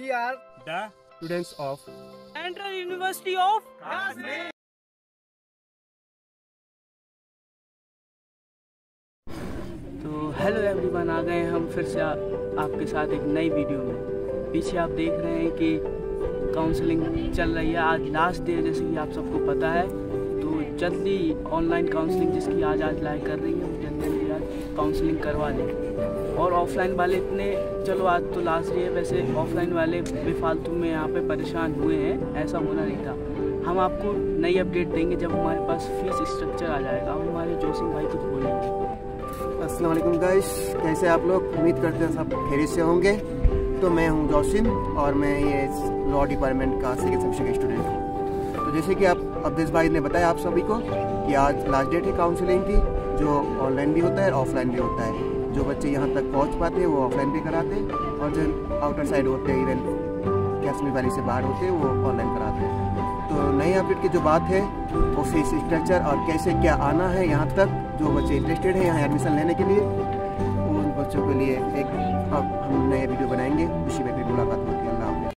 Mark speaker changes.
Speaker 1: We are
Speaker 2: the
Speaker 1: students of
Speaker 3: Central University of तो hello everyone आ गए हम फिर से आ, आपके साथ एक नई वीडियो में। पीछे आप देख रहे हैं कि काउंसलिंग चल रही है। आज लास्ट डे जैसे कि आप सबको पता है। जल्दी ऑनलाइन काउंसलिंग जिसकी आज आज लाइक कर रही है वो जल्दी आज काउंसलिंग करवा दें और ऑफलाइन वाले इतने, चलो आज तो लास्ट है, वैसे ऑफलाइन वाले बेफालतू में यहाँ पे परेशान हुए हैं, ऐसा होना नहीं था। हम आपको नई अपडेट देंगे जब हमारे पास फ़ीस स्ट्रक्चर आ जाएगा। हम हमारे जोशिंग भाई कुछ बोलेंगे।
Speaker 1: वालेकुम गाइस कैसे आप लोग? उम्मीद करते हैं सब खैरियत से होंगे। तो मैं हूँ जौसिन और मैं ये लॉ डिपार्टमेंट का सेकेंड सेमेस्टर का स्टूडेंट हूँ। तो जैसे कि आप अब्देश भाई ने बताया आप सभी को कि आज लास्ट डेट है काउंसलिंग की, जो ऑनलाइन भी होता है ऑफलाइन भी होता है। जो बच्चे यहाँ तक पहुँच पाते हैं, वो ऑफलाइन भी कराते हैं और जो आउटर साइड होते हैं इवन कैश्मीर वैली से बाहर होते हैं, वो ऑनलाइन कराते हैं। तो नई अपडेट की जो बात है, वो फ़ीस स्ट्रक्चर और कैसे क्या आना है यहाँ तक, जो बच्चे इंटरेस्टेड हैं, यहाँ एडमिशन लेने के लिए, उन बच्चों के लिए एक, अब हम नए वीडियो